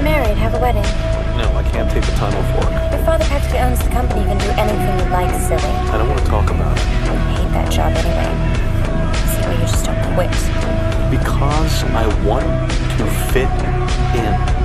Get married, have a wedding. No, I can't take the time off work. Your father practically owns the company. You can do anything you like, silly. I don't want to talk about it. I hate that job anyway. See why you just don't quit. Because I want to fit in.